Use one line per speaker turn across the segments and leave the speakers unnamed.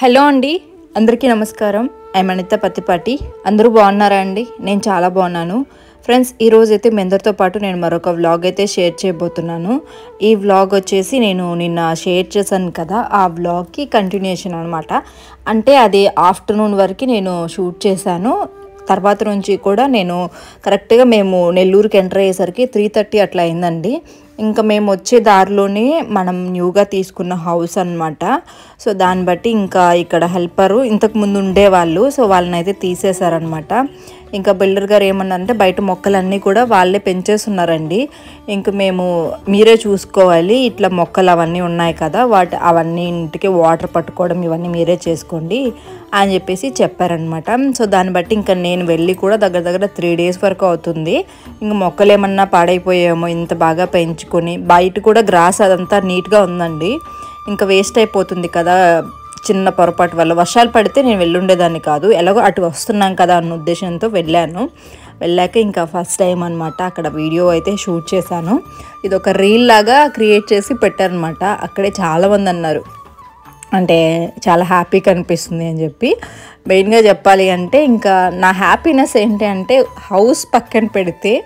Hello అండి అందరికీ నమస్కారం. ఐమ్ అనిత పత్తిపాటి. అందరూ బాగున్నారా అండి? నేను చాలా బాగున్నాను. ఫ్రెండ్స్ ఈరోజు అయితే మీ అందరితో పాటు నేను మరొక వ్లాగ్ అయితే షేర్ చేయబోతున్నాను. ఈ వ్లాగ్ వచ్చేసి నేను నిన్న షేర్ చేశాను కదా ఆ వ్లాగ్కి కంటిన్యూషన్ అనమాట అంటే అది ఆఫ్టర్నూన్ వరకు నేను షూట్ చేశాను. తర్వాత నుంచి కూడా నేను కరెక్ట్గా మేము నెల్లూరుకి ఎంటర్ అయ్యేసరికి త్రీ థర్టీ అట్లా అయిందండి. ఇంకా మేము వచ్చే దారిలోనే మనం న్యూగా తీసుకున్న హౌస్ అనమాట సో దాన్ని బట్టి ఇంకా ఇక్కడ హెల్పరు ఇంతకుముందు ఉండేవాళ్ళు. సో వాళ్ళని అయితే తీసేశారనమాట ఇంకా బిల్డర్ గారు ఏమన్నారంటే బయట మొక్కలన్నీ కూడా వాళ్ళే పెంచేస్తున్నారండి ఇంక మేము మీరే చూసుకోవాలి. ఇట్లా మొక్కలు అవన్నీ ఉన్నాయి కదా వాటి అవన్నీ ఇంటికి వాటర్ పట్టుకోవడం ఇవన్నీ మీరే చేసుకోండి అని చెప్పేసి చెప్పారనమాట సో దాన్ని బట్టి ఇంకా నేను వెళ్ళి కూడా దగ్గర దగ్గర త్రీ డేస్ వరకు అవుతుంది. ఇంకా మొక్కలు ఏమన్నా పాడైపోయామో ఇంత బాగా పెంచుకొని బయట కూడా గ్రాస్ అదంతా నీట్గా ఉందండి. ఇంకా వేస్ట్ అయిపోతుంది కదా చిన్న పొరపాటు వల్ల వర్షాలు పడితే నేను వెళ్ళుండేదాన్ని కాదు. ఎలాగో అటు వస్తున్నాం కదా అన్న ఉద్దేశంతో వెళ్ళాను. వెళ్ళాక ఇంకా ఫస్ట్ టైం అనమాట అక్కడ వీడియో అయితే షూట్ చేశాను. ఇది ఒక రీల్ లాగా క్రియేట్ చేసి పెట్టారనమాట అక్కడే చాలామంది అన్నారు. అంటే చాలా హ్యాపీగా అనిపిస్తుంది అని చెప్పి. మెయిన్గా చెప్పాలి అంటే ఇంకా నా హ్యాపీనెస్ ఏంటి అంటే హౌస్ పక్కన పెడితే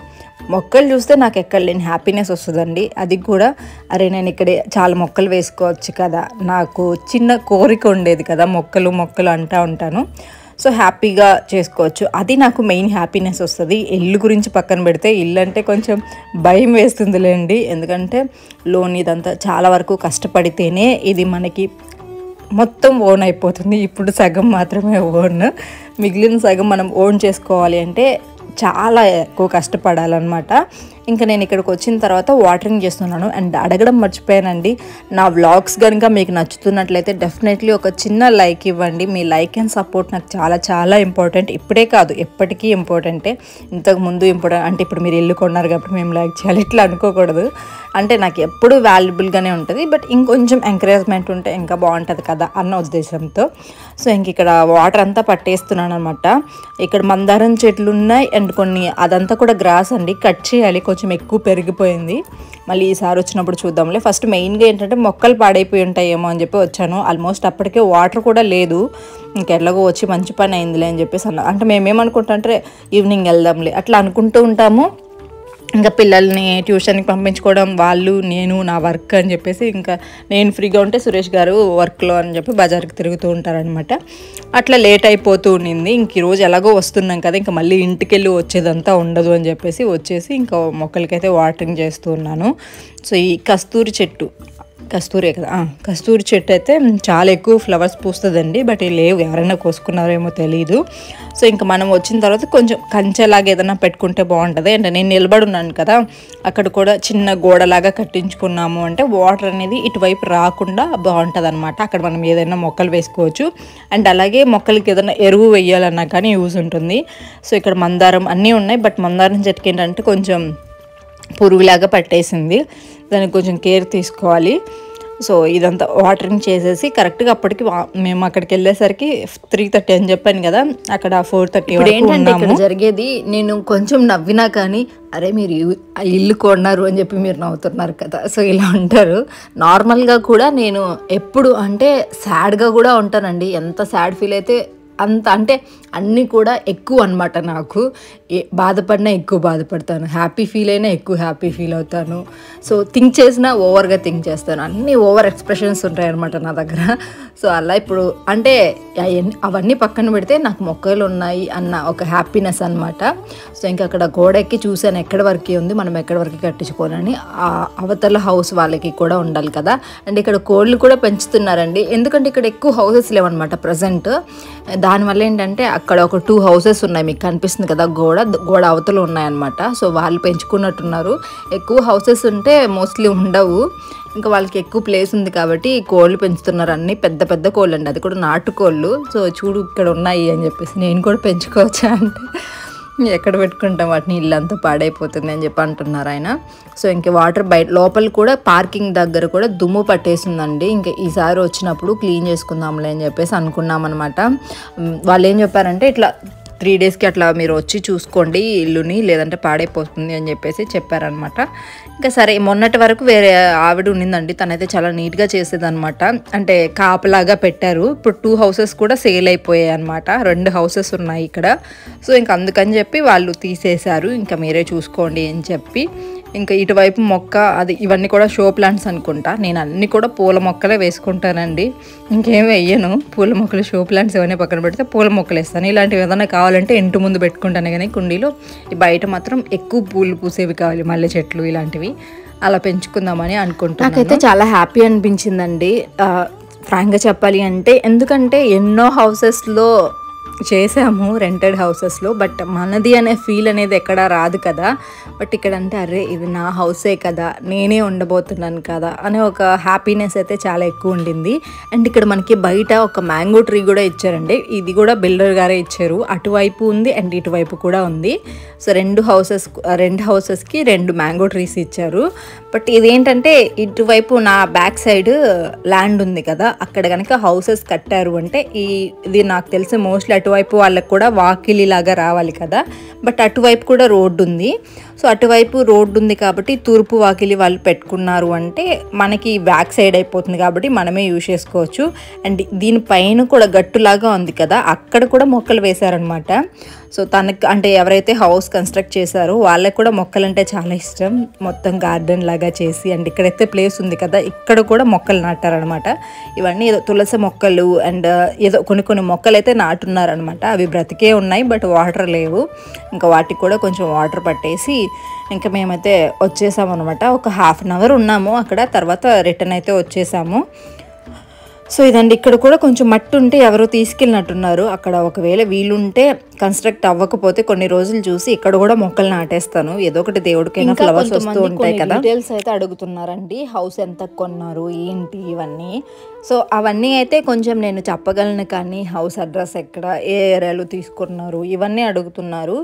మొక్కలు చూస్తే నాకు ఎక్కడ లేని హ్యాపీనెస్ వస్తుందండి. అది కూడా అరే నేను ఇక్కడే చాలా మొక్కలు వేసుకోవచ్చు కదా నాకు చిన్న కోరిక ఉండేది కదా మొక్కలు మొక్కలు అంటా ఉంటాను. సో హ్యాపీగా చేసుకోవచ్చు. అది నాకు మెయిన్ హ్యాపీనెస్ వస్తుంది. ఇల్లు గురించి పక్కన పెడితే ఇల్లు అంటే కొంచెం భయం వేస్తుందిలేండి. ఎందుకంటే లోన్ ఇదంతా చాలా వరకు కష్టపడితేనే ఇది మనకి మొత్తం ఓన్ అయిపోతుంది. ఇప్పుడు సగం మాత్రమే ఓన్ మిగిలిన సగం మనం ఓన్ చేసుకోవాలి అంటే చాలా ఎక్కువ కష్టపడాలన్నమాట. ఇంకా నేను ఇక్కడికి వచ్చిన తర్వాత వాటరింగ్ చేస్తున్నాను. అండ్ అడగడం మర్చిపోయానండి. నా వ్లాగ్స్ కనుక మీకు నచ్చుతున్నట్లయితే డెఫినెట్లీ ఒక చిన్న లైక్ ఇవ్వండి. మీ లైక్ అండ్ సపోర్ట్ నాకు చాలా చాలా ఇంపార్టెంట్ ఇప్పుడే కాదు ఎప్పటికీ ఇంపార్టెంటే ఇంతకు ముందు ఇంపార్టెంట్ అంటే ఇప్పుడు మీరు ఇల్లు కొన్నారు కాబట్టి మేము లైక్ చేయాలి ఇట్లా అనుకోకూడదు. అంటే నాకు ఎప్పుడు వాల్యుబుల్గానే ఉంటుంది. బట్ ఇంకొంచెం ఎంకరేజ్మెంట్ ఉంటే ఇంకా బాగుంటుంది కదా అన్న ఉద్దేశంతో. సో ఇంక ఇక్కడ వాటర్ అంతా పట్టేస్తున్నాను అనమాట ఇక్కడ మందారం చెట్లు ఉన్నాయి. అండ్ కొన్ని అదంతా కూడా గ్రాస్ అండి. కట్ చేయాలి. కొంచెం ఎక్కువ పెరిగిపోయింది. మళ్ళీ ఈసారి వచ్చినప్పుడు చూద్దాంలే. ఫస్ట్ మెయిన్గా ఏంటంటే మొక్కలు పాడైపోయి ఉంటాయేమో అని చెప్పి వచ్చాను. ఆల్మోస్ట్ అప్పటికే వాటర్ కూడా లేదు. ఇంకెట్లాగో వచ్చి మంచి పని అయిందిలే అని చెప్పేసి అన్నా. అంటే మేమేమనుకుంటాం అంటే ఈవినింగ్ వెళ్దాంలే. అట్లా అనుకుంటూ ఉంటాము. ఇంకా పిల్లల్ని ట్యూషన్కి పంపించుకోవడం వాళ్ళు నేను నా వర్క్ అని చెప్పేసి ఇంకా నేను ఫ్రీగా ఉంటే సురేష్ గారు వర్క్లో అని చెప్పి బజార్కి తిరుగుతూ ఉంటారనమాట అట్లా లేట్ అయిపోతూ ఉండింది. ఇంక ఈరోజు ఎలాగో వస్తున్నాం కదా ఇంకా మళ్ళీ ఇంటికి వెళ్ళి వచ్చేదంతా ఉండదు అని చెప్పేసి వచ్చేసి ఇంకా మొక్కలకైతే వాటరింగ్ చేస్తూ ఉన్నాను. సో ఈ కస్తూరి చెట్టు కస్తూరే కదా కస్తూరి చెట్టు అయితే చాలా ఎక్కువ ఫ్లవర్స్ పూస్తుందండి బట్ లేవు ఎవరైనా కోసుకున్నారేమో తెలియదు సో ఇంకా మనం వచ్చిన తర్వాత కొంచెం కంచెలాగా ఏదైనా పెట్టుకుంటే బాగుంటుంది. అంటే నేను నిలబడి ఉన్నాను కదా అక్కడ కూడా చిన్న గోడలాగా కట్టించుకున్నాము అంటే వాటర్ అనేది ఇటువైపు రాకుండా బాగుంటుంది అనమాట అక్కడ మనం ఏదైనా మొక్కలు వేసుకోవచ్చు. అండ్ అలాగే మొక్కలకి ఏదైనా ఎరువు వేయాలన్నా కానీ యూజ్ ఉంటుంది. సో ఇక్కడ మందారం అన్నీ ఉన్నాయి బట్ మందారం చెట్టుకి ఏంటంటే కొంచెం పురుగులాగా పట్టేసింది. దానికి కొంచెం కేర్ తీసుకోవాలి. సో ఇదంతా వాటరింగ్ చేసేసి కరెక్ట్గా అప్పటికి మేము అక్కడికి వెళ్ళేసరికి త్రీ థర్టీ అని చెప్పాను కదా అక్కడ ఫోర్ థర్టీ ఏంటంటే ఇక్కడ జరిగేది నేను కొంచెం నవ్వినా కానీ అరే మీరు ఇల్లు కొన్నారు అని చెప్పి మీరు నవ్వుతున్నారు కదా. సో ఇలా ఉంటారు. నార్మల్గా కూడా నేను ఎప్పుడు అంటే సాడ్గా కూడా ఉంటానండి. ఎంత సాడ్ ఫీల్ అయితే అంత అంటే అన్నీ కూడా ఎక్కువ అనమాట నాకు. ఏ- బాధపడినా ఎక్కువ బాధపడతాను. హ్యాపీ ఫీల్ అయినా ఎక్కువ హ్యాపీ ఫీల్ అవుతాను. సో థింక్ చేసినా ఓవర్గా థింక్ చేస్తాను. అన్నీ ఓవర్ ఎక్స్ప్రెషన్స్ ఉంటాయి అనమాట నా దగ్గర. సో అలా ఇప్పుడు అంటే అవన్నీ పక్కన పెడితే నాకు మొక్కలు ఉన్నాయి అన్న ఒక హ్యాపీనెస్ అనమాట సో ఇంకా అక్కడ గోడ ఎక్కి చూశాను ఎక్కడి వరకు ఉంది మనం ఎక్కడి వరకు కట్టించుకోవాలని. ఆ అవతల హౌస్ వాళ్ళకి కూడా ఉండాలి కదా. అండ్ ఇక్కడ కోళ్ళు కూడా పెంచుతున్నారండి. ఎందుకంటే ఇక్కడ ఎక్కువ హౌసెస్ లేవన్నమాట ప్రజెంట్ దానివల్ల ఏంటంటే అక్కడ ఒక టూ హౌసెస్ ఉన్నాయి. మీకు కనిపిస్తుంది కదా గోడ గోడ అవతలు ఉన్నాయన్నమాట. సో వాళ్ళు పెంచుకున్నట్టున్నారు. ఎక్కువ హౌసెస్ ఉంటే మోస్ట్లీ ఉండవు. ఇంకా వాళ్ళకి ఎక్కువ ప్లేస్ ఉంది కాబట్టి కోళ్ళు పెంచుతున్నారు. అన్ని పెద్ద పెద్ద కోళ్ళు అండి అది కూడా నాటుకోళ్ళు. సో చూడు ఇక్కడ ఉన్నాయి అని చెప్పేసి నేను కూడా పెంచుకోవచ్చా అంటే. ఎక్కడ పెట్టుకుంటాం? వాటిని ఇల్లంతా పాడైపోతుంది అని చెప్పి అంటున్నారు ఆయన. సో ఇంక వాటర్ బయట లోపల కూడా పార్కింగ్ దగ్గర కూడా దుమ్ము పట్టేసిందండి. ఇంకా ఈసారి వచ్చినప్పుడు క్లీన్ చేసుకుందాంలే అని చెప్పేసి అనుకున్నాం అనమాట వాళ్ళు ఏం చెప్పారంటే ఇట్లా త్రీ డేస్కి అట్లా మీరు వచ్చి చూసుకోండి ఇల్లుని లేదంటే పాడైపోతుంది అని చెప్పేసి చెప్పారనమాట. ఇంకా సరే మొన్నటి వరకు వేరే ఆవిడ ఉండిందండి తనైతే చాలా నీట్గా చేసేదనమాట. అంటే కాపలాగా పెట్టారు. ఇప్పుడు టూ హౌసెస్ కూడా సేల్ అయిపోయాయి అనమాట రెండు హౌసెస్ ఉన్నాయి ఇక్కడ. సో ఇంకా అందుకని చెప్పి వాళ్ళు తీసేశారు. ఇంకా మీరే చూసుకోండి అని చెప్పి ఇంకా ఇటువైపు మొక్క అది ఇవన్నీ కూడా షో ప్లాంట్స్ అనుకుంటా. నేను అన్ని కూడా పూల మొక్కలే వేసుకుంటానండి. ఇంకేం వెయ్యను పూల మొక్కలు షో ప్లాంట్స్ ఏమైనా పక్కన పెడితే పూల మొక్కలు వేస్తాను. ఇలాంటివి ఏదైనా కావాలంటే ఇంటి ముందు పెట్టుకుంటాను కానీ కుండీలో బయట మాత్రం ఎక్కువ పూలు పూసేవి కావాలి. మల్లె చెట్లు ఇలాంటివి. అలా పెంచుకుందామని అనుకుంటున్నాను. నాకైతే చాలా హ్యాపీ అనిపించిందండి. ఫ్రాంక్గా చెప్పాలి అంటే ఎందుకంటే ఎన్నో హౌసెస్లో చేసాము రెంటెడ్ హౌసెస్లో బట్ మనది అనే ఫీల్ అనేది ఎక్కడ రాదు కదా. బట్ ఇక్కడ అంటే అరే ఇది నా హౌసే కదా నేనే ఉండబోతున్నాను కదా అనే ఒక హ్యాపీనెస్ అయితే చాలా ఎక్కువ ఉండింది. అండ్ ఇక్కడ మనకి బయట ఒక మ్యాంగో ట్రీ కూడా ఇచ్చారండి. ఇది కూడా బిల్డర్ గారే ఇచ్చారు. అటువైపు ఉంది అండ్ ఇటువైపు కూడా ఉంది. సో రెండు హౌసెస్ రెండు హౌసెస్కి రెండు మ్యాంగో ట్రీస్ ఇచ్చారు. బట్ ఇదేంటంటే ఇటువైపు నా బ్యాక్ సైడ్ ల్యాండ్ ఉంది కదా అక్కడ కనుక హౌసెస్ కట్టారు అంటే ఈ ఇది నాకు తెలిసి మోస్ట్లీ అటు అటువైపు వాళ్ళకి కూడా వాకిలి లాగా రావాలి కదా. బట్ అటువైపు కూడా రోడ్డు ఉంది సో అటువైపు రోడ్డు ఉంది కాబట్టి తూర్పు వాకిలి వాళ్ళు పెట్టుకున్నారు అంటే మనకి బ్యాక్ సైడ్ అయిపోతుంది కాబట్టి మనమే యూజ్ చేసుకోవచ్చు. అండ్ దీనిపైన కూడా గట్టులాగా ఉంది కదా అక్కడ కూడా మొక్కలు వేశారనమాట సో తనకి అంటే ఎవరైతే హౌస్ కన్స్ట్రక్ట్ చేశారో వాళ్ళకి కూడా మొక్కలు అంటే చాలా ఇష్టం. మొత్తం గార్డెన్ లాగా చేసి అండ్ ఇక్కడైతే ప్లేస్ ఉంది కదా ఇక్కడ కూడా మొక్కలు నాటారనమాట ఇవన్నీ ఏదో తులసి మొక్కలు అండ్ ఏదో కొన్ని కొన్ని మొక్కలు అయితే నాటున్నారనమాట అవి బ్రతికే ఉన్నాయి బట్ వాటర్ లేవు. ఇంకా వాటికి కూడా కొంచెం వాటర్ పట్టేసి ఇంకా మేమైతే వచ్చేసామన్నమాట. ఒక హాఫ్ అన్ అవర్ ఉన్నాము అక్కడ తర్వాత రిటర్న్ అయితే వచ్చేసాము. సో ఇదండి ఇక్కడ కూడా కొంచెం మట్టి ఉంటే ఎవరో తీసుకెళ్ళినట్టున్నారు. అక్కడ ఒకవేళ వీలుంటే కన్స్ట్రక్ట్ అవ్వకపోతే కొన్ని రోజులు చూసి ఇక్కడ కూడా మొక్కలు నాటేస్తాను. ఏదో ఒకటి దేవుడికైనా ఫ్లవర్స్ వస్తూ ఉంటాయి కదా. డీటెయిల్స్ అయితే అడుగుతున్నారండి. హౌస్ ఎంత కొన్నారు ఏంటి ఇవన్నీ. సో అవన్నీ అయితే కొంచెం నేను చెప్పగలను కానీ హౌస్ అడ్రస్ ఎక్కడ ఏ ఏరియాలో తీసుకున్నారు ఇవన్నీ అడుగుతున్నారు.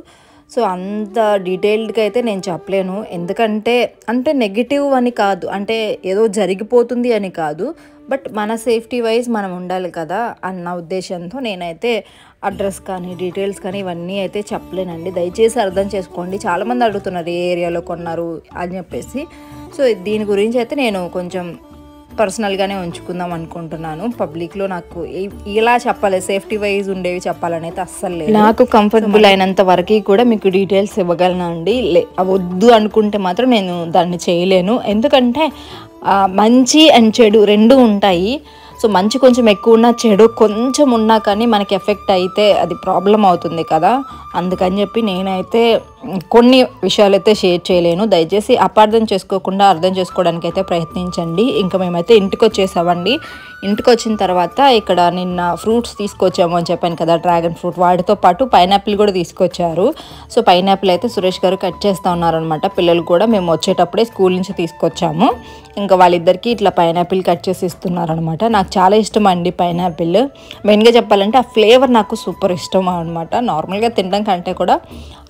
సో అంత డీటెయిల్డ్గా అయితే నేను చెప్పలేను. ఎందుకంటే అంటే నెగిటివ్ అని కాదు. అంటే ఏదో జరిగిపోతుంది అని కాదు. బట్ మన సేఫ్టీ వైజ్ మనం ఉండాలి కదా అన్న ఉద్దేశంతో నేనైతే అడ్రస్ కానీ డీటెయిల్స్ కానీ ఇవన్నీ అయితే చెప్పలేనండి. దయచేసి అర్థం చేసుకోండి. చాలామంది అడుగుతున్నారు ఏ ఏరియాలో కొన్నారు? అని చెప్పేసి. సో దీని గురించి అయితే నేను కొంచెం పర్సనల్గానే ఉంచుకుందాం అనుకుంటున్నాను. పబ్లిక్లో నాకు ఇలా చెప్పాలి సేఫ్టీ వైజ్ ఉండేవి చెప్పాలని అయితే అస్సలు లేదు. నాకు కంఫర్టబుల్ అయినంత వరకు కూడా మీకు డీటెయిల్స్ ఇవ్వగలను అండి? వద్దు అనుకుంటే మాత్రం నేను దాన్ని చేయలేను. ఎందుకంటే మంచి అండ్ చెడు రెండు ఉంటాయి. సో మంచి కొంచెం ఎక్కువ ఉన్నా చెడు కొంచెం ఉన్నా కానీ మనకి ఎఫెక్ట్ అయితే అది ప్రాబ్లం అవుతుంది కదా. అందుకని చెప్పి నేనైతే కొన్ని విషయాలైతే షేర్ చేయలేను. దయచేసి అపార్థం చేసుకోకుండా అర్థం చేసుకోవడానికి అయితే ప్రయత్నించండి. ఇంకా మేమైతే ఇంటికి వచ్చేసామండి ఇంటికి వచ్చిన తర్వాత ఇక్కడ నిన్న ఫ్రూట్స్ తీసుకొచ్చాము అని చెప్పాను కదా డ్రాగన్ ఫ్రూట్. వాటితో పాటు పైనాపిల్ కూడా తీసుకొచ్చారు. సో పైనాపిల్ అయితే సురేష్ గారు కట్ చేస్తూ ఉన్నారనమాట పిల్లలు కూడా మేము వచ్చేటప్పుడే స్కూల్ నుంచి తీసుకొచ్చాము. ఇంకా వాళ్ళిద్దరికీ ఇట్లా పైనాపిల్ కట్ చేసి ఇస్తున్నారనమాట నాకు చాలా ఇష్టం అండి పైనాపిల్. మెయిన్గా చెప్పాలంటే ఆ ఫ్లేవర్ నాకు సూపర్ ఇష్టం అనమాట నార్మల్గా తినడం కంటే కూడా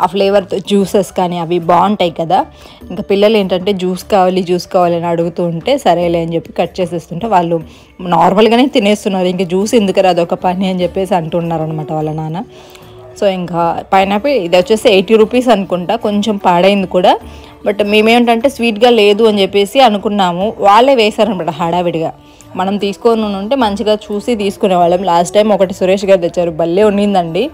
ఆ ఫ్లేవర్తో జ్యూసెస్ కానీ అవి బాగుంటాయి కదా. ఇంకా పిల్లలు ఏంటంటే జ్యూస్ కావాలి జ్యూస్ కావాలి అని అడుగుతూ ఉంటే సరేలే అని చెప్పి కట్ చేసేస్తుంటే వాళ్ళు నార్మల్గానే తినేస్తున్నారు. ఇంకా జ్యూస్ ఎందుకు రాదు ఒక పని అని చెప్పేసి అంటున్నారు అనమాట వాళ్ళ నాన్న. సో ఇంకా పైనాపిల్ ఇది వచ్చేసి ఎయిటీ రూపీస్ అనుకుంటా కొంచెం పాడైంది కూడా. బట్ మేమేంటంటే స్వీట్గా లేదు అని చెప్పేసి అనుకున్నాము. వాళ్ళే వేశారనమాట హడావిడిగా. మనం తీసుకొని ఉంటే మంచిగా చూసి తీసుకునేవాళ్ళం. లాస్ట్ టైం ఒకటి సురేష్ గారు తెచ్చారు భలే ఉండిందండి.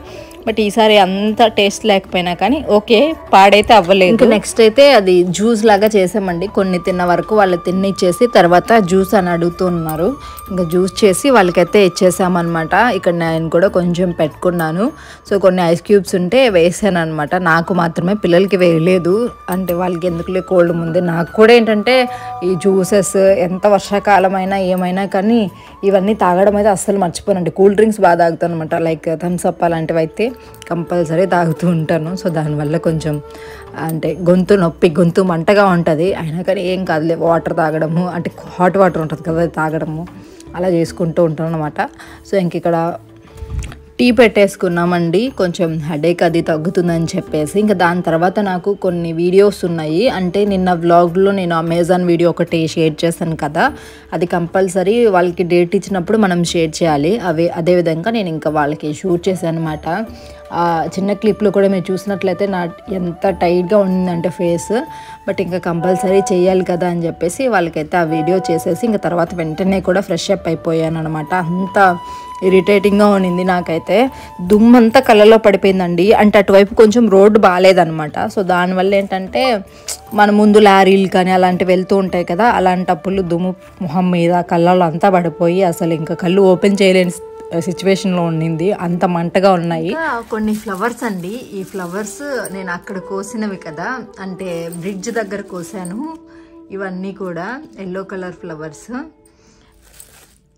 బట్ ఈసారి అంత టేస్ట్ లేకపోయినా కానీ ఓకే పాడైతే అవ్వలేదు. ఇంకా నెక్స్ట్ అయితే అది జ్యూస్ లాగా చేసామండి. కొన్ని తిన్న వరకు వాళ్ళు తిన్ని ఇచ్చేసి తర్వాత జ్యూస్ అని అడుగుతూ ఉన్నారు. ఇంకా జ్యూస్ చేసి వాళ్ళకైతే ఇచ్చేసామన్నమాట. ఇక్కడ నేను కూడా కొంచెం పెట్టుకున్నాను. సో కొన్ని ఐస్ క్యూబ్స్ ఉంటే వేసాను అనమాట నాకు మాత్రమే పిల్లలకి వేయలేదు. అంటే వాళ్ళకి ఎందుకులే కోల్డ్ ముందు. నాకు కూడా ఏంటంటే ఈ జ్యూసెస్ ఎంత వర్షాకాలం అయినా ఏమైనా కానీ ఇవన్నీ తాగడం అయితే అస్సలు మర్చిపోనండి. కూల్ డ్రింక్స్ బాగా తాగుతాను అనమాట లైక్ థమ్స్ అప్ అలాంటివి అయితే కంపల్సరీ తాగుతూ ఉంటాను. సో దానివల్ల కొంచెం అంటే గొంతు నొప్పి గొంతు మంటగా ఉంటుంది. అయినా కానీ ఏం కాదులే వాటర్ తాగడము అంటే హాట్ వాటర్ ఉంటుంది కదా అది తాగడము. అలా చేసుకుంటూ ఉంటాను అనమాట సో ఇంక ఇక్కడ టీ పెట్టేసుకున్నామండి. కొంచెం హెడేక్ అది తగ్గుతుందని చెప్పేసి. ఇంకా దాని తర్వాత నాకు కొన్ని వీడియోస్ ఉన్నాయి. అంటే నిన్న వ్లాగ్లో నేను అమెజాన్ వీడియో ఒకటి షేర్ చేశాను కదా. అది కంపల్సరీ వాళ్ళకి డేట్ ఇచ్చినప్పుడు మనం షేర్ చేయాలి. అవి అదేవిధంగా నేను ఇంకా వాళ్ళకి షూట్ చేశాను అనమాట ఆ చిన్న క్లిప్లో కూడా మీరు చూసినట్లయితే నా ఎంత టైట్గా ఉందంటే ఫేస్ బట్ ఇంకా కంపల్సరీ చేయాలి కదా అని చెప్పేసి వాళ్ళకైతే ఆ వీడియో చేసేసి ఇంకా తర్వాత వెంటనే కూడా ఫ్రెష్ అప్ అయిపోయాను అనమాట అంత ఇరిటేటింగ్గా ఉండింది నాకైతే. దుమ్మంతా కళ్ళలో పడిపోయిందండి. అంటే అటువైపు కొంచెం రోడ్డు బాగాలేదనమాట సో దానివల్ల ఏంటంటే మన ముందు లారీలు కానీ అలాంటివి వెళ్తూ ఉంటాయి కదా అలాంటప్పుడు దుమ్ము మొహం మీద కళ్ళలో అంతా పడిపోయి అసలు ఇంకా కళ్ళు ఓపెన్ చేయలేని సిచ్యువేషన్లో ఉండింది అంత మంటగా ఉన్నాయి. కొన్ని ఫ్లవర్స్ అండి. ఈ ఫ్లవర్స్ నేను అక్కడ కోసినవి కదా అంటే బ్రిడ్జ్ దగ్గర కోసాను. ఇవన్నీ కూడా ఎల్లో కలర్ ఫ్లవర్స్.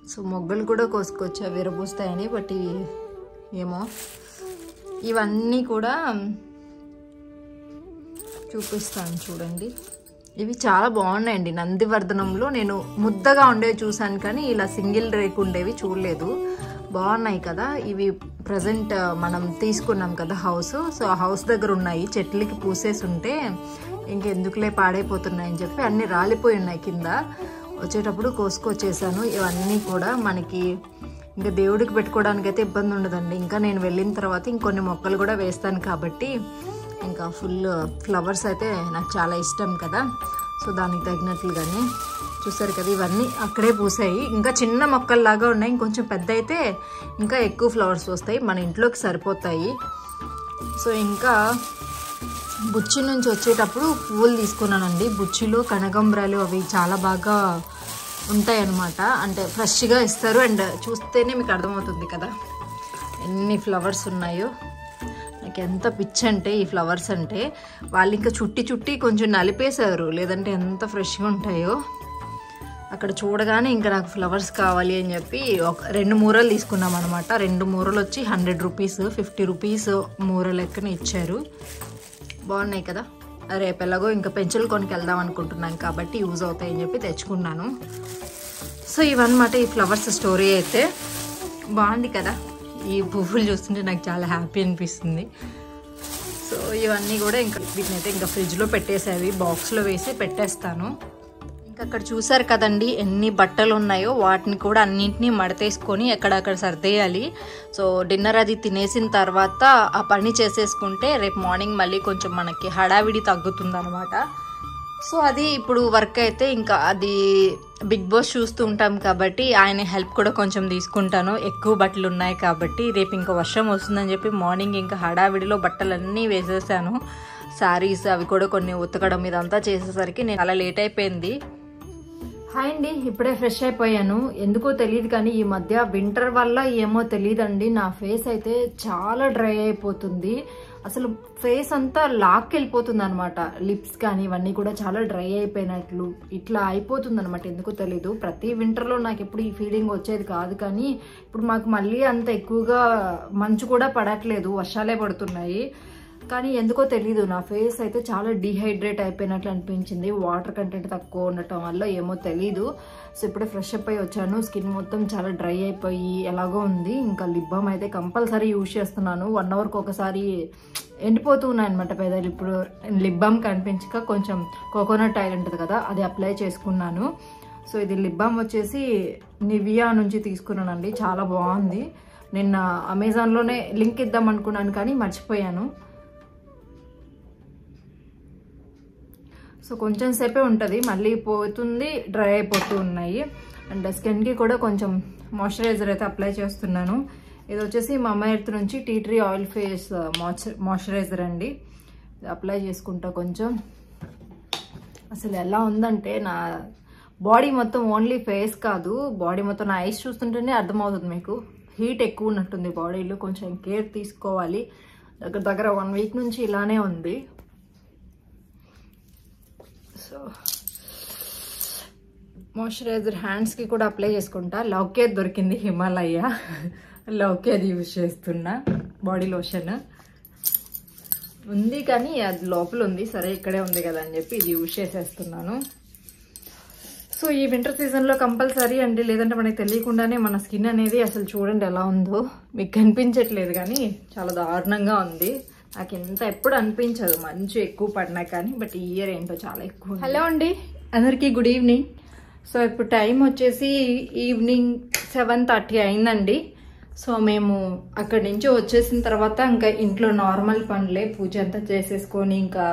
సో మొగ్గలు కూడా కోసుకొచ్చి అవి విరబూస్తాయని బట్ ఏమో ఇవన్నీ కూడా చూపిస్తాను చూడండి. ఇవి చాలా బాగున్నాయండి. నందివర్ధనంలో నేను ముద్దగా ఉండేవి చూశాను కానీ ఇలా సింగిల్ రేక్ ఉండేవి చూడలేదు. బాగున్నాయి కదా. ఇవి ప్రజెంట్ మనం తీసుకున్నాం కదా హౌస్. సో ఆ హౌస్ దగ్గర ఉన్నాయి. చెట్లకి పూసేసి ఉంటే ఇంకెందుకులే పాడైపోతున్నాయి అని చెప్పి అన్నీ రాలిపోయి ఉన్నాయి కింద. వచ్చేటప్పుడు కోసుకొచ్చేసాను. ఇవన్నీ కూడా మనకి ఇంకా దేవుడికి పెట్టుకోవడానికి అయితే ఇబ్బంది ఉండదండి. ఇంకా నేను వెళ్ళిన తర్వాత ఇంకొన్ని మొక్కలు కూడా వేస్తాను కాబట్టి ఇంకా ఫుల్ ఫ్లవర్స్ అయితే నాకు చాలా ఇష్టం కదా. సో దానికి తగినట్లుగానే చూసారు కదా ఇవన్నీ అక్కడే పూసాయి. ఇంకా చిన్న మొక్కల్లాగా ఉన్నాయి. ఇంకొంచెం పెద్ద అయితే ఇంకా ఎక్కువ ఫ్లవర్స్ వస్తాయి. మన ఇంట్లోకి సరిపోతాయి. సో ఇంకా బుచ్చి నుంచి వచ్చేటప్పుడు పువ్వులు తీసుకున్నానండి. బుచ్చిలో కనకంబరాలు అవి చాలా బాగా ఉంటాయి అన్నమాట అంటే ఫ్రెష్గా ఇస్తారు. అండ్ చూస్తేనే మీకు అర్థమవుతుంది కదా. ఎన్ని ఫ్లవర్స్ ఉన్నాయో. నాకు ఎంత పిచ్ అంటే ఈ ఫ్లవర్స్ అంటే వాళ్ళు ఇంకా చుట్టి చుట్టి కొంచెం నలిపేశారు. లేదంటే ఎంత ఫ్రెష్గా ఉంటాయో. అక్కడ చూడగానే ఇంకా నాకు ఫ్లవర్స్ కావాలి అని చెప్పి ఒక రెండు మూరలు తీసుకున్నాం అనమాట రెండు మూరలు వచ్చి హండ్రెడ్ రూపీస్ ఫిఫ్టీ రూపీస్ మూర లెక్కన ఇచ్చారు. బాగున్నాయి కదా? రేపు ఎలాగో ఇంకా పెంచులు కొనికి వెళ్దాం అనుకుంటున్నాం కాబట్టి యూజ్ అవుతాయని చెప్పి తెచ్చుకున్నాను. సో ఇవన్నమాట ఈ ఫ్లవర్స్ స్టోరీ అయితే. బాగుంది కదా? ఈ పువ్వులు చూస్తుంటే నాకు చాలా హ్యాపీ అనిపిస్తుంది. సో ఇవన్నీ కూడా ఇంకా వీటినైతే ఇంకా ఫ్రిడ్జ్లో పెట్టేసేవి బాక్స్లో వేసి పెట్టేస్తాను. అక్కడ చూసారు కదండి ఎన్ని బట్టలు ఉన్నాయో వాటిని కూడా అన్నింటినీ మడతేసుకొని ఎక్కడక్కడ సర్దేయాలి. సో డిన్నర్ అది తినేసిన తర్వాత ఆ పని చేసేసుకుంటే రేపు మార్నింగ్ మళ్ళీ కొంచెం మనకి హడావిడి తగ్గుతుంది అనమాట సో అది ఇప్పుడు వర్క్ అయితే ఇంకా అది బిగ్ బాస్ చూస్తూ ఉంటాం కాబట్టి ఆయన హెల్ప్ కూడా కొంచెం తీసుకుంటాను. ఎక్కువ బట్టలు ఉన్నాయి కాబట్టి రేపు ఇంకా వర్షం వస్తుందని చెప్పి మార్నింగ్ ఇంకా హడావిడిలో బట్టలన్నీ వేసేసాను. శారీస్ అవి కూడా కొన్ని ఉతకడం ఇదంతా చేసేసరికి నేను అలా లేట్ అయిపోయింది. హాయ్ అండి ఇప్పుడే ఫ్రెష్ అయిపోయాను. ఎందుకో తెలియదు కానీ ఈ మధ్య వింటర్ వల్ల ఏమో తెలియదండి నా ఫేస్ అయితే చాలా డ్రై అయిపోతుంది. అసలు ఫేస్ అంతా లాక్ వెళ్ళిపోతుంది అనమాట లిప్స్ కానీ ఇవన్నీ కూడా చాలా డ్రై అయిపోయినట్లు ఇట్లా అయిపోతుంది అనమాట ఎందుకో తెలీదు. ప్రతి వింటర్లో నాకు ఎప్పుడు ఈ ఫీలింగ్ వచ్చేది కాదు కానీ ఇప్పుడు మాకు మళ్ళీ అంత ఎక్కువగా మంచు కూడా పడట్లేదు. వర్షాలే పడుతున్నాయి. కానీ ఎందుకో తెలీదు. నా ఫేస్ అయితే చాలా డీహైడ్రేట్ అయిపోయినట్లు అనిపించింది. వాటర్ కంటెంట్ తక్కువ ఉండటం వల్ల ఏమో తెలీదు. సో ఇప్పుడే ఫ్రెష్ అప్ అయి వచ్చాను. స్కిన్ మొత్తం చాలా డ్రై అయిపోయి ఎలాగో ఉంది. ఇంకా లిప్ బామ్ అయితే కంపల్సరీ యూజ్ చేస్తున్నాను. వన్ అవర్కి ఒకసారి ఎండిపోతూ ఉన్నాయి అనమాట పెదాలు. ఇప్పుడు లిప్ బామ్ కనిపించక కొంచెం కోకోనట్ ఆయిల్ ఉంటుంది కదా అది అప్లై చేసుకున్నాను. సో ఇది లిప్ బామ్ వచ్చేసి నివియా నుంచి తీసుకున్నానండి. చాలా బాగుంది. నిన్న అమెజాన్లోనే లింక్ ఇద్దాం అనుకున్నాను కానీ మర్చిపోయాను. సో కొంచెం సేపే ఉంటుంది. మళ్ళీ పోతుంది డ్రై అయిపోతూ ఉన్నాయి అండ్ స్కిన్కి కూడా కొంచెం మాయిశ్చరైజర్ అయితే అప్లై చేస్తున్నాను. ఇది వచ్చేసి మమ్మ ఎర్త్ నుంచి tea tree oil face moisturiser అండి. అప్లై చేసుకుంటా కొంచెం. అసలు ఎలా ఉందంటే నా బాడీ మొత్తం ఓన్లీ ఫేస్ కాదు. బాడీ మొత్తం నా ఐస్ చూస్తుంటేనే అర్థమవుతుంది మీకు. హీట్ ఎక్కువ ఉన్నట్టుంది బాడీలో. కొంచెం కేర్ తీసుకోవాలి. దగ్గర దగ్గర వన్ వీక్ నుంచి ఇలానే ఉంది. సో మాయిశ్చరైజర్ హ్యాండ్స్కి కూడా అప్లై చేసుకుంటా. లవ్ దొరికింది హిమాలయ. లవ్ యూజ్ చేస్తున్నా. బాడీ లోషన్ ఉంది కానీ అది లోపల ఉంది. సరే ఇక్కడే ఉంది కదా అని చెప్పి ఇది యూజ్ చేసేస్తున్నాను. సో ఈ వింటర్ సీజన్లో కంపల్సరీ అండి. లేదంటే మనకి తెలియకుండానే మన స్కిన్ అనేది అసలు చూడండి ఎలా ఉందో. మీకు కనిపించట్లేదు కానీ చాలా దారుణంగా ఉంది. నాకు ఎంత ఎప్పుడు అనిపించదు మంచు ఎక్కువ పడినా కానీ బట్ ఈ ఇయర్ ఏంటో చాలా ఎక్కువ హలో అండి. అందరికీ గుడ్ ఈవినింగ్. సో ఇప్పుడు టైం వచ్చేసి ఈవినింగ్ సెవెన్ థర్టీ అయిందండి. సో మేము అక్కడి నుంచి వచ్చేసిన తర్వాత ఇంకా ఇంట్లో నార్మల్ పనులే పూజ అంతా చేసేసుకొని ఇంకా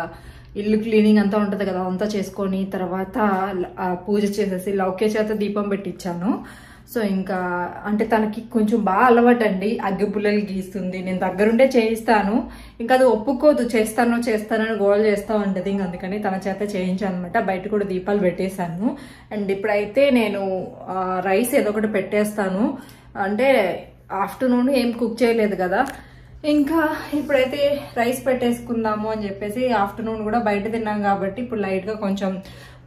ఇల్లు క్లీనింగ్ అంతా ఉంటుంది కదా అంతా చేసుకొని తర్వాత పూజ చేసేసి లౌకే చేత దీపం పెట్టించాను. సో ఇంకా అంటే తనకి కొంచెం బాగా అలవాటు అండి అగ్గి పుల్లలు గీస్తుంది. నేను దగ్గరుండే చేయిస్తాను. ఇంకా అది ఒప్పుకోదు. చేస్తాను చేస్తానని గోల్ చేస్తా ఉంటుంది. ఇంక అందుకని తన చేత చేయించాను అనమాట బయట కూడా దీపాలు పెట్టేశాను. అండ్ ఇప్పుడైతే నేను రైస్ ఏదో ఒకటి పెట్టేస్తాను. అంటే ఆఫ్టర్నూన్ ఏం కుక్ చేయలేదు కదా. ఇంకా ఇప్పుడైతే రైస్ పెట్టేసుకుందాము అని చెప్పేసి ఆఫ్టర్నూన్ కూడా బయట తిన్నాం కాబట్టి ఇప్పుడు లైట్గా కొంచెం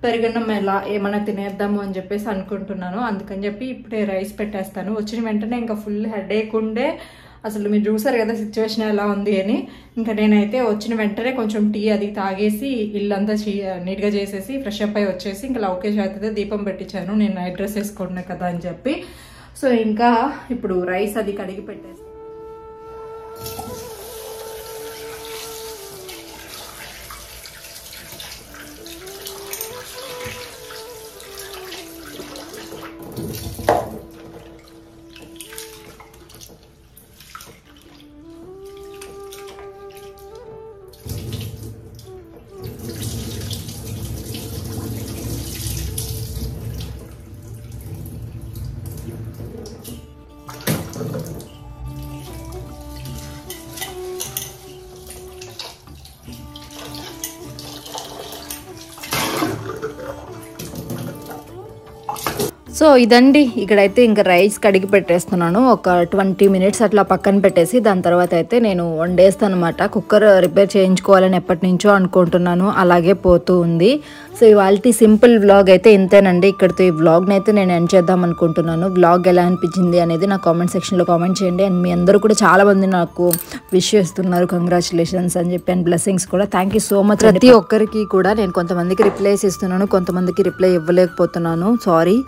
పెరుగన్నం ఎలా ఏమైనా తినేద్దాము అని చెప్పేసి అనుకుంటున్నాను. అందుకని చెప్పి ఇప్పుడే రైస్ పెట్టేస్తాను. వచ్చిన వెంటనే ఇంకా ఫుల్ హెడేక్ ఉండే అసలు మీరు చూసారు కదా సిచ్యువేషన్ ఎలా ఉంది అని. ఇంకా నేనైతే వచ్చిన వెంటనే కొంచెం టీ అది తాగేసి ఇల్లంతా చీ నీట్గా చేసేసి ఫ్రెష్ అప్ అయి వచ్చేసి ఇంకా లౌకేష్ అయితే దీపం పెట్టించాను. నేను నైట్ డ్రెస్ వేసుకున్నా కదా అని చెప్పి. సో ఇంకా ఇప్పుడు రైస్ అది కడిగి పెట్టేసి సో ఇదండి ఇక్కడైతే ఇంకా రైస్ కడిగి పెట్టేస్తున్నాను. ఒక ట్వంటీ మినిట్స్ అట్లా పక్కన పెట్టేసి దాని తర్వాత అయితే నేను వండేస్తాను అనమాట కుక్కర్ రిపేర్ చేయించుకోవాలని ఎప్పటి నుంచో అనుకుంటున్నాను. అలాగే పోతూ ఉంది. సో ఇవాళ సింపుల్ వ్లాగ్ అయితే ఇంతేనండి. ఇక్కడితో ఈ వ్లాగ్ని అయితే నేను ఎండ్ చేద్దాం అనుకుంటున్నాను. వ్లాగ్ ఎలా అనిపించింది అనేది నా కామెంట్ సెక్షన్లో కామెంట్ చేయండి. అండ్ మీ అందరూ కూడా చాలామంది నాకు విష్ చేస్తున్నారు. కంగ్రాచులేషన్స్ అని చెప్పి అండ్ బ్లెస్సింగ్స్ కూడా. థ్యాంక్ యూ సో మచ్ ప్రతి ఒక్కరికి కూడా నేను కొంతమందికి రిప్లైస్ ఇస్తున్నాను కొంతమందికి రిప్లై ఇవ్వలేకపోతున్నాను. సారీ